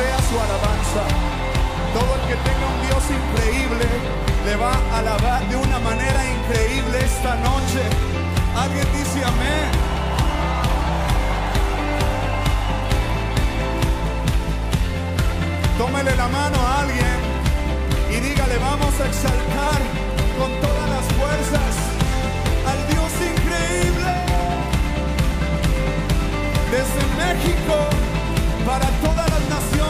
sea su alabanza. Todo el que tenga un Dios increíble le va a alabar de una manera increíble esta noche. Alguien dice amén. Tómele la mano a alguien y dígale vamos a exaltar con todas las fuerzas al Dios increíble. Desde México para todas las naciones.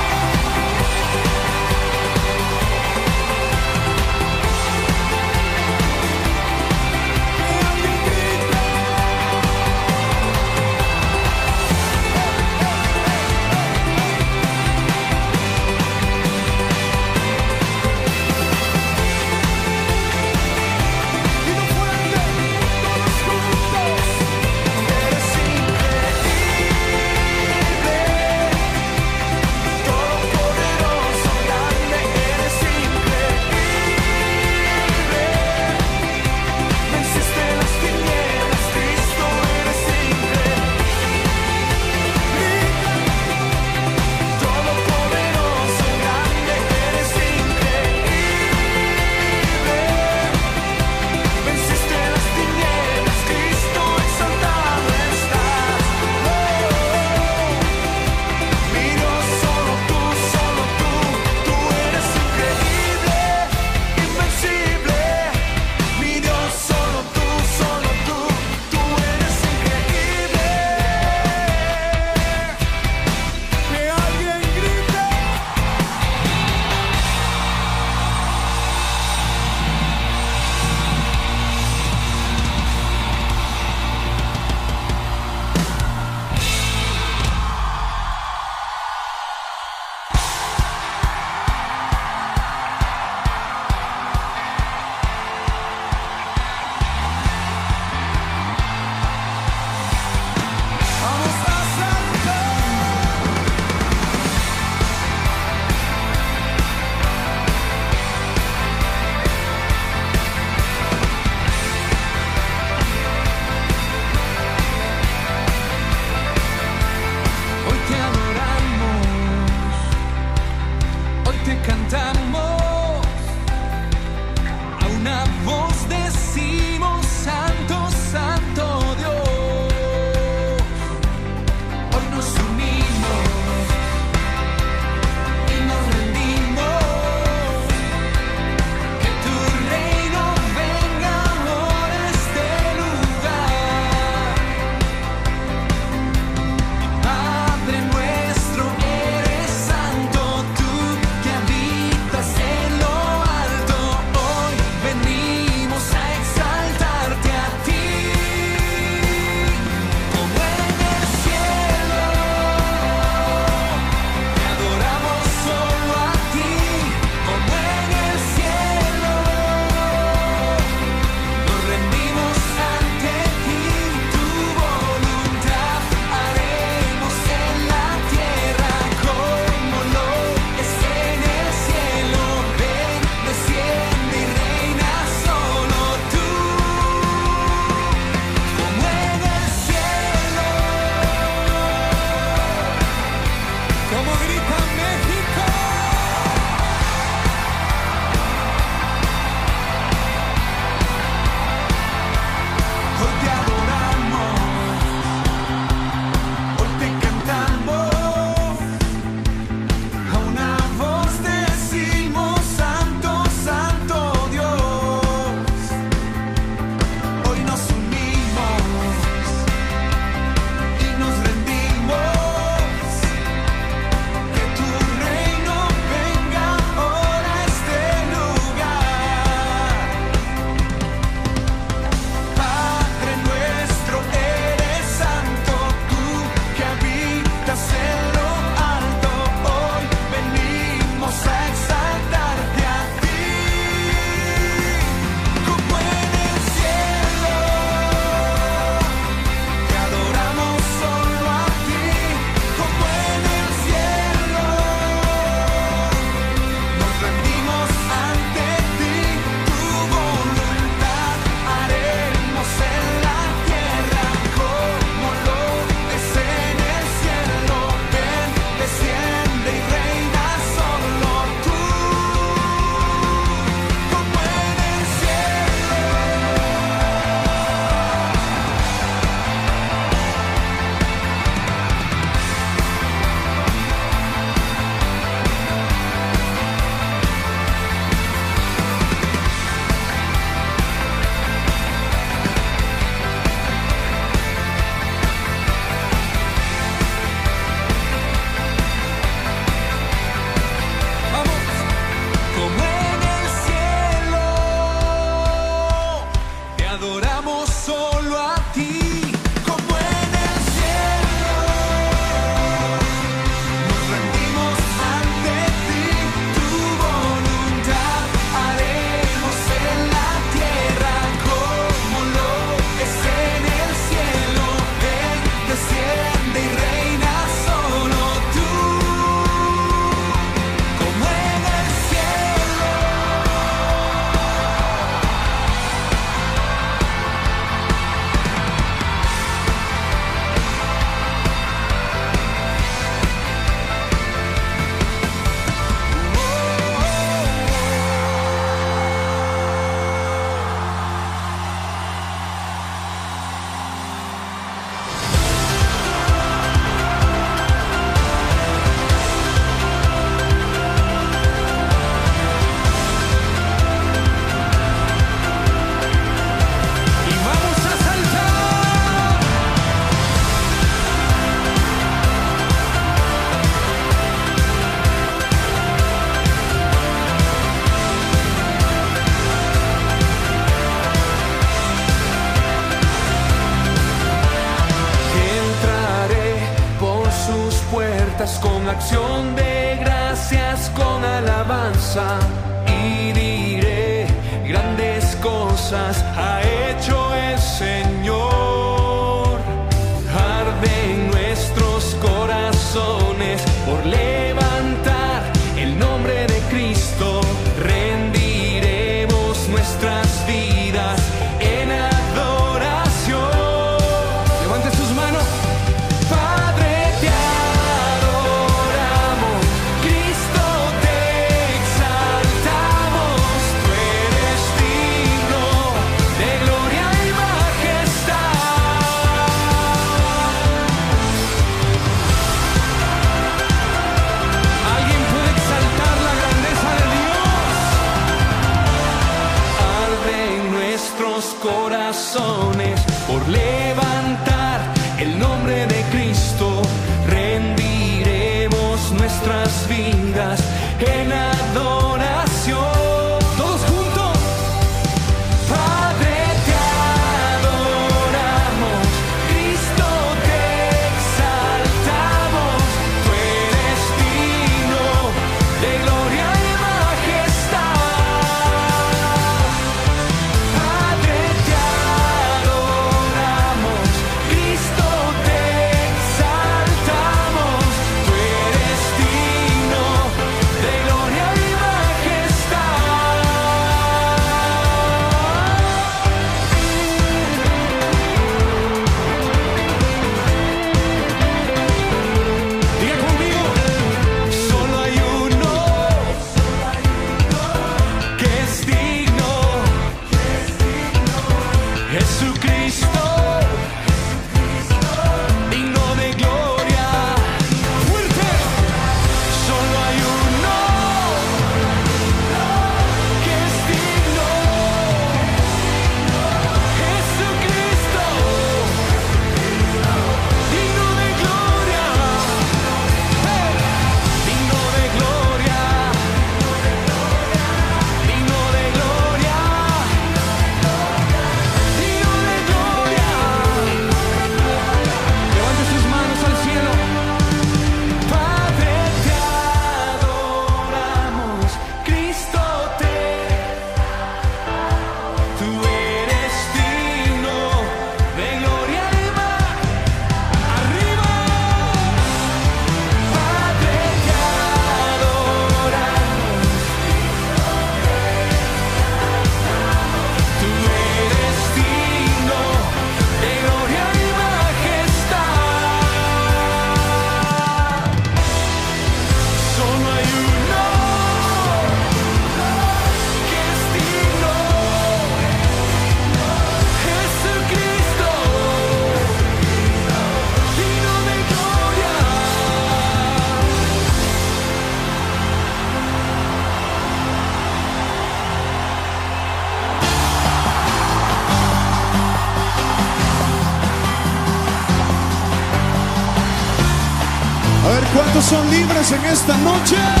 En esta noche.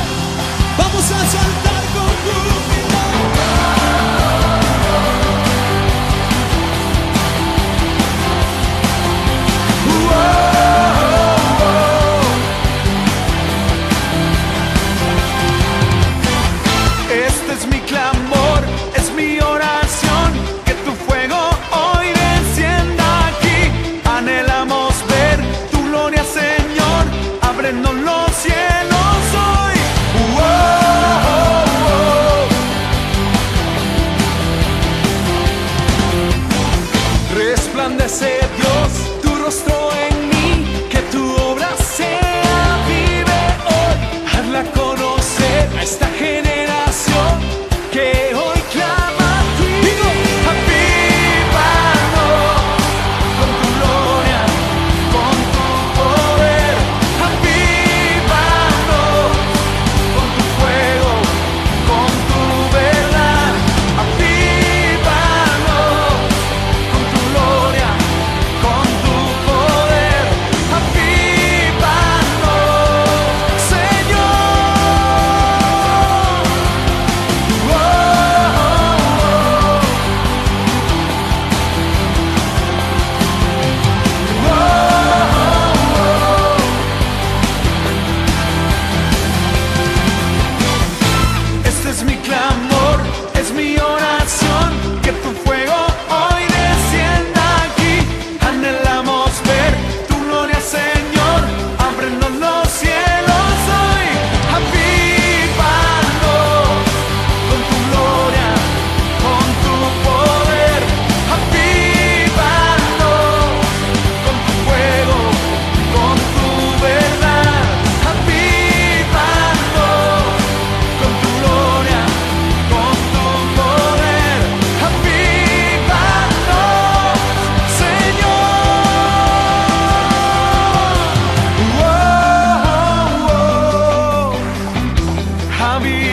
I'll be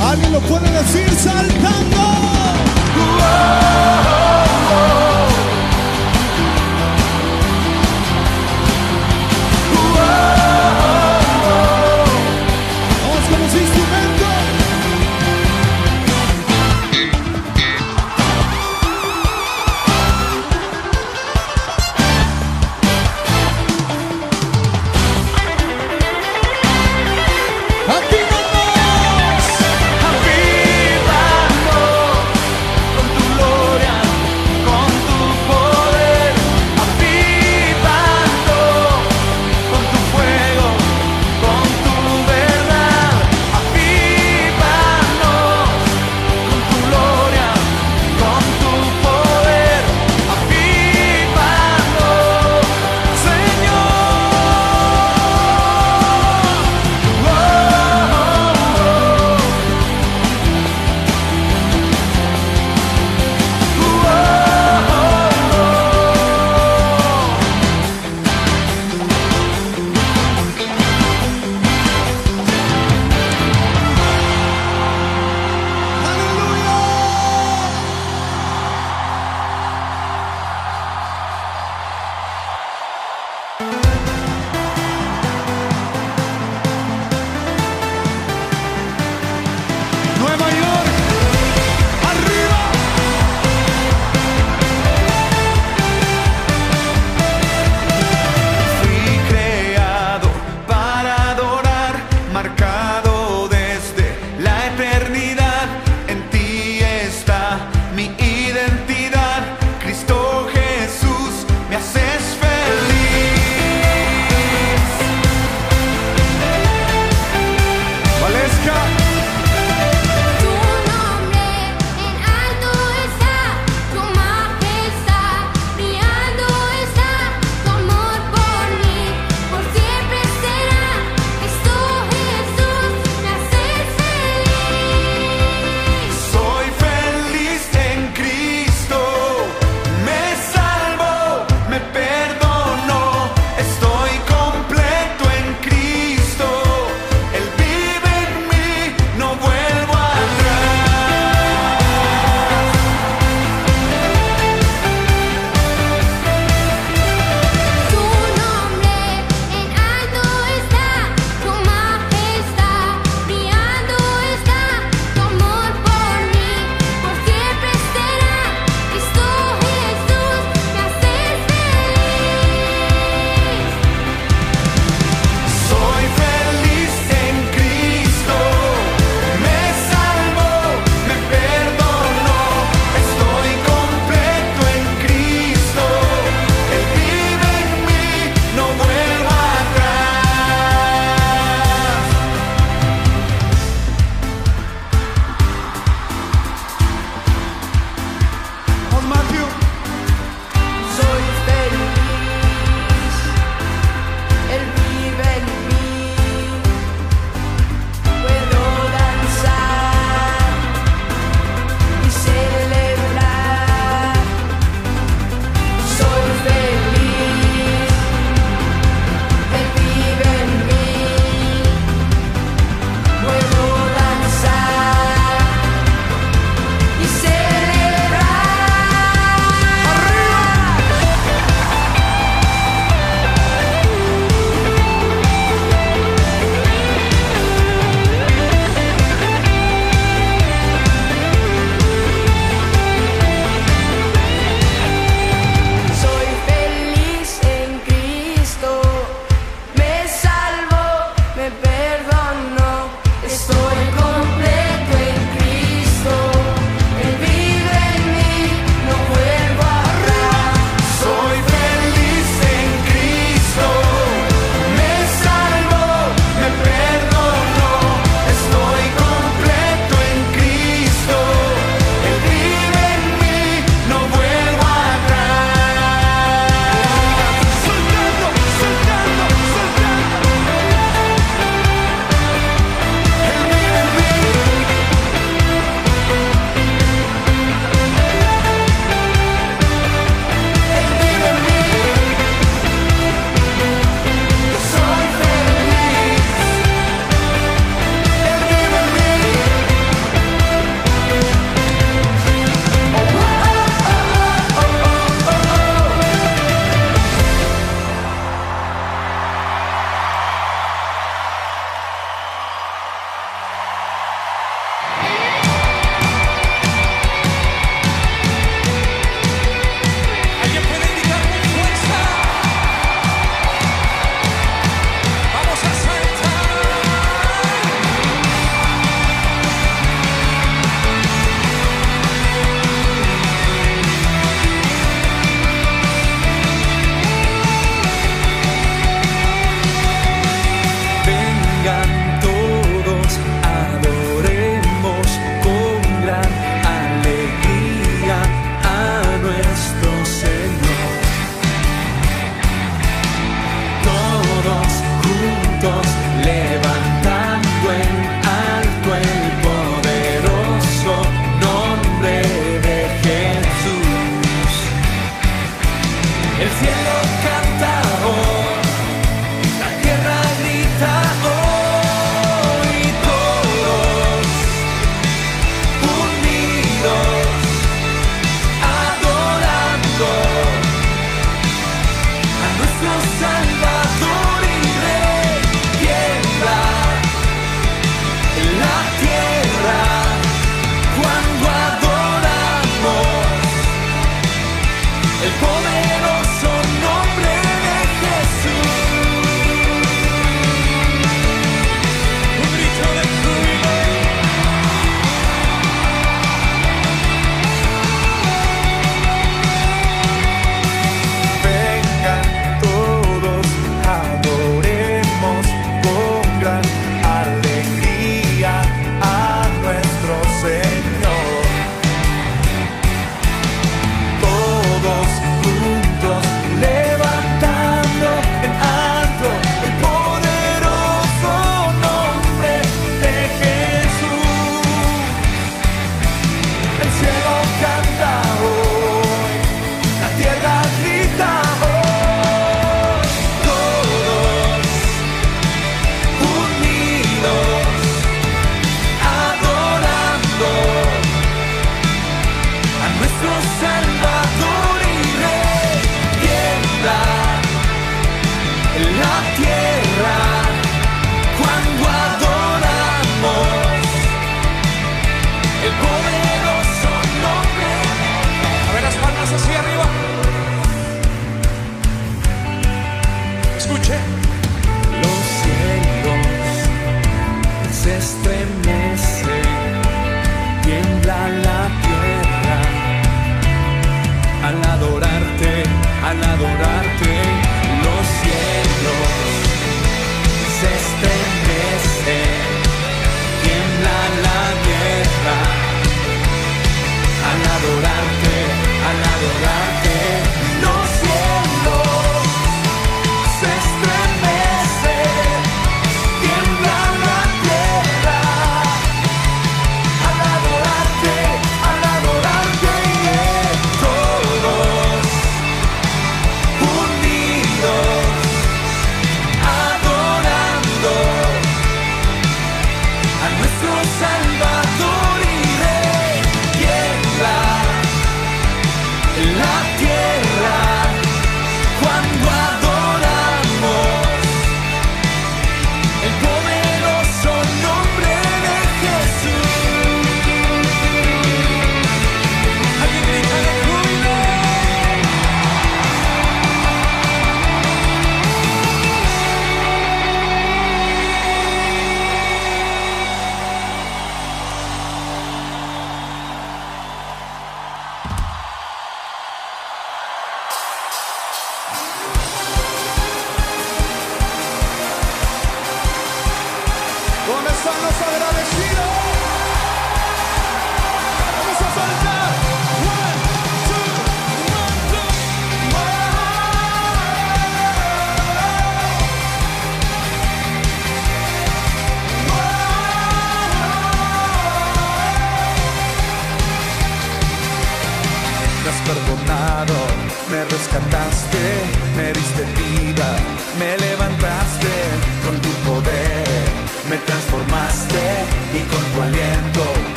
Alguien lo puede decir saltando. Whoa.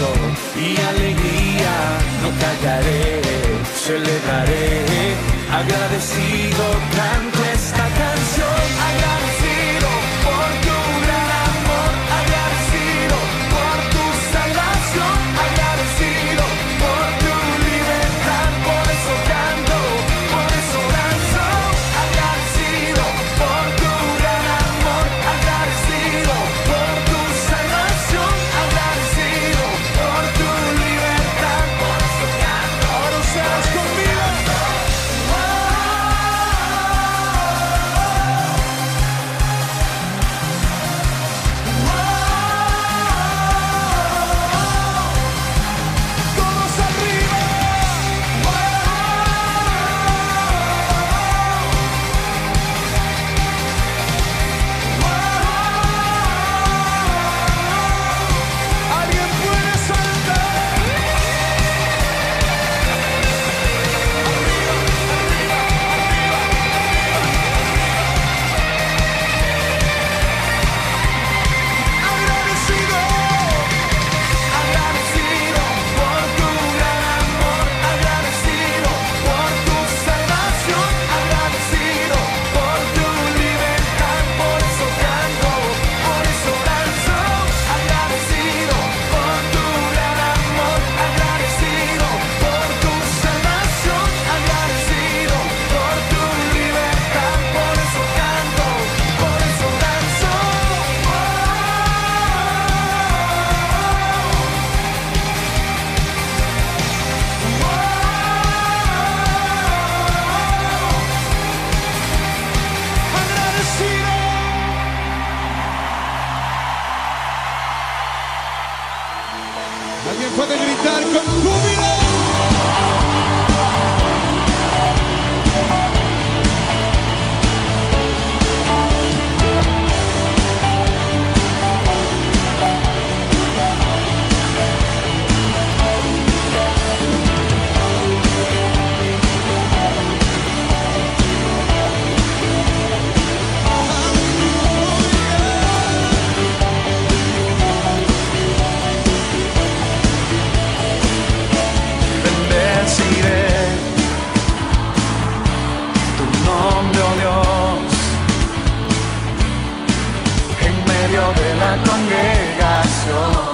Gozo y alegría, no callaré, celebraré, agradecido puede gritar con júbilo. 건들 가서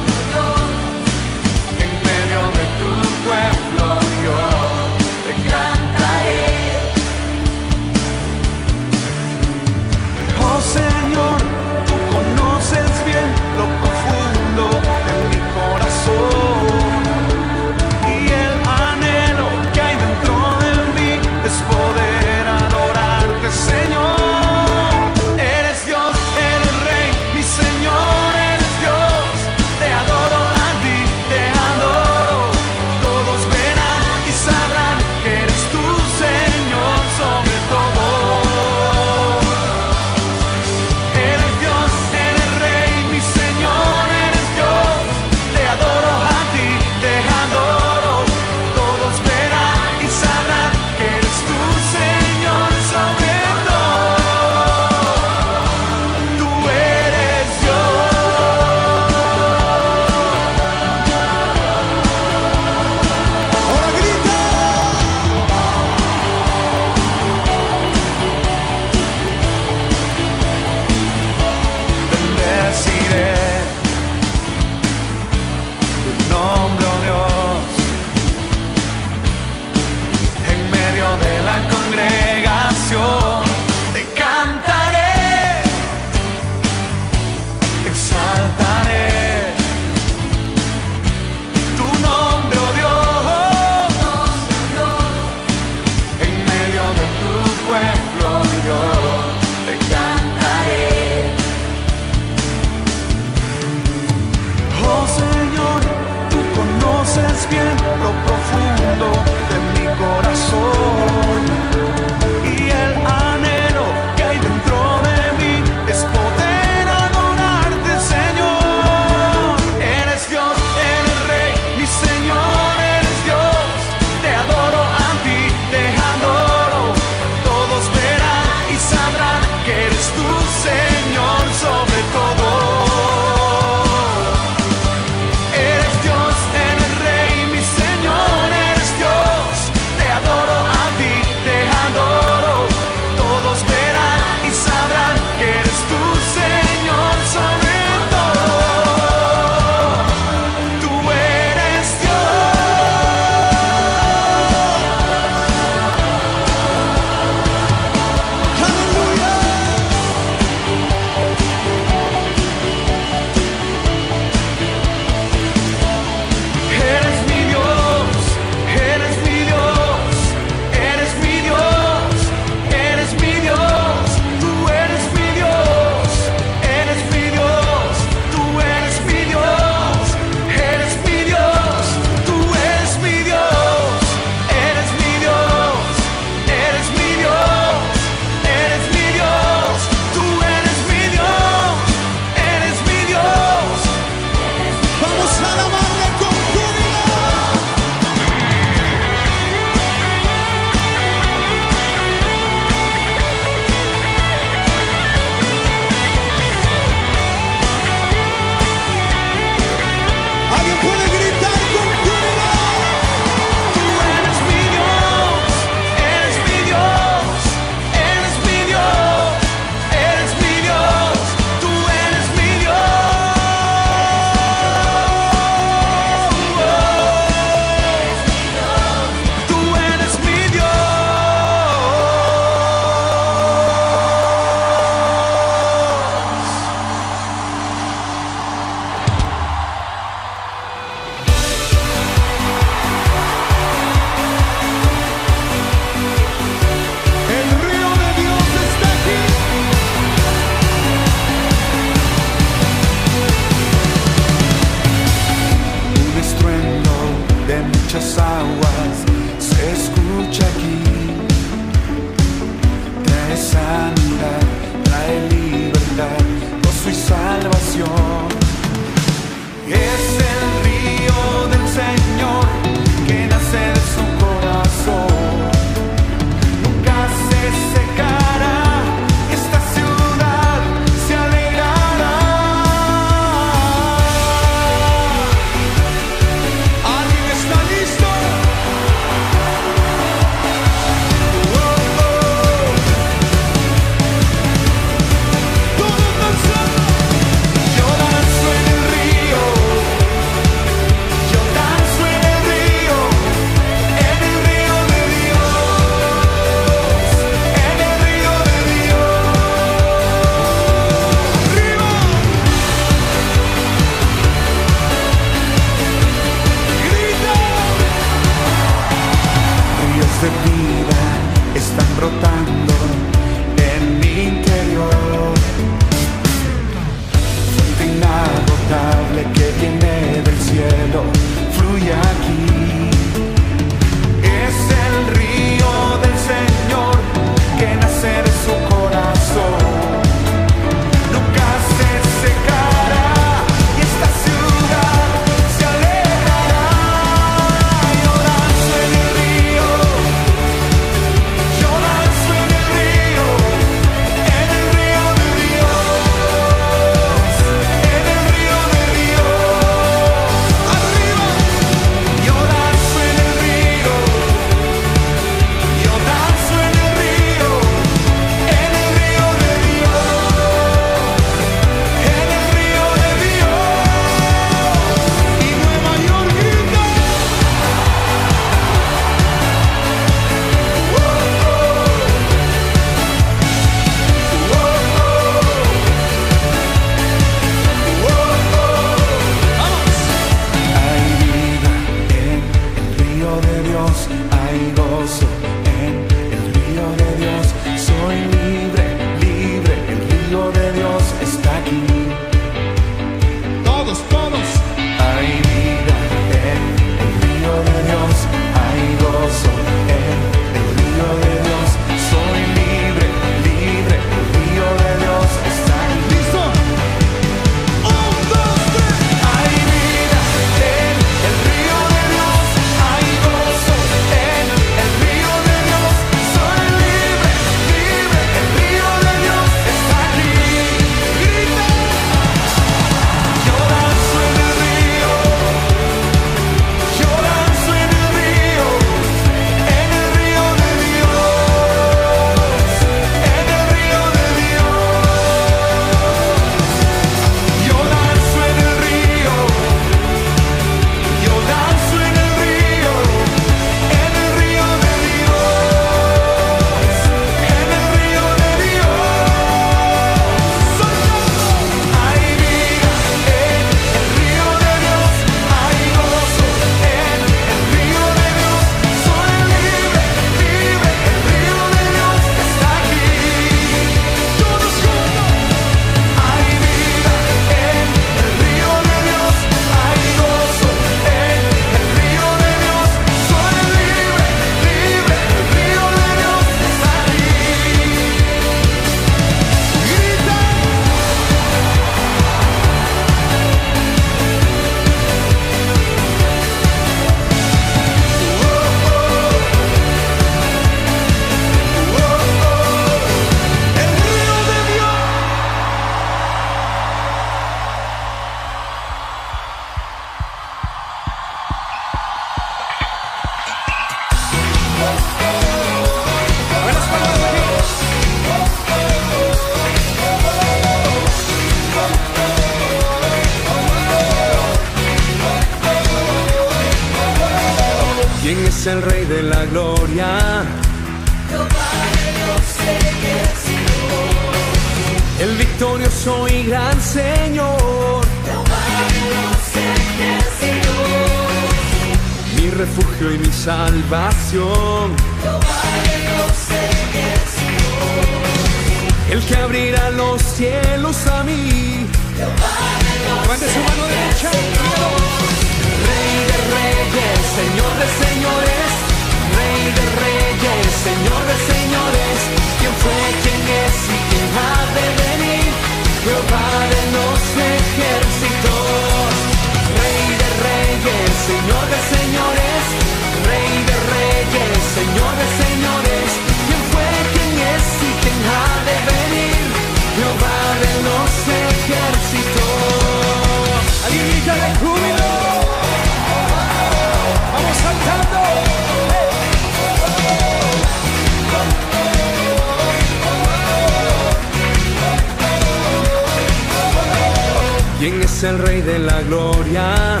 el Rey de la Gloria?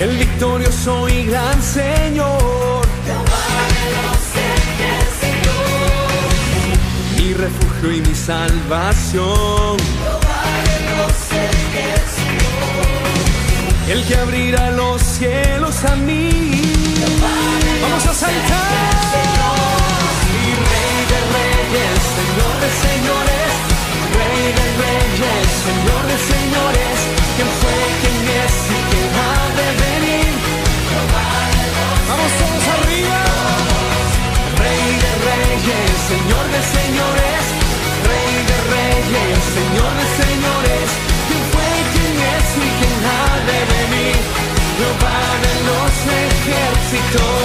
El victorioso y gran Señor. Mi refugio y mi salvación. El que abrirá los cielos a mí. Vamos a saltar. Y Rey de reyes, Señor de señores, reyes, Señor de señores, ¿quién fue, quién es y quién ha de venir? Vamos todos arriba. Rey de reyes, Señor de señores, Rey de reyes, Señor de señores, ¿quién fue, quién es y quién ha de venir? Jehová de los ejércitos.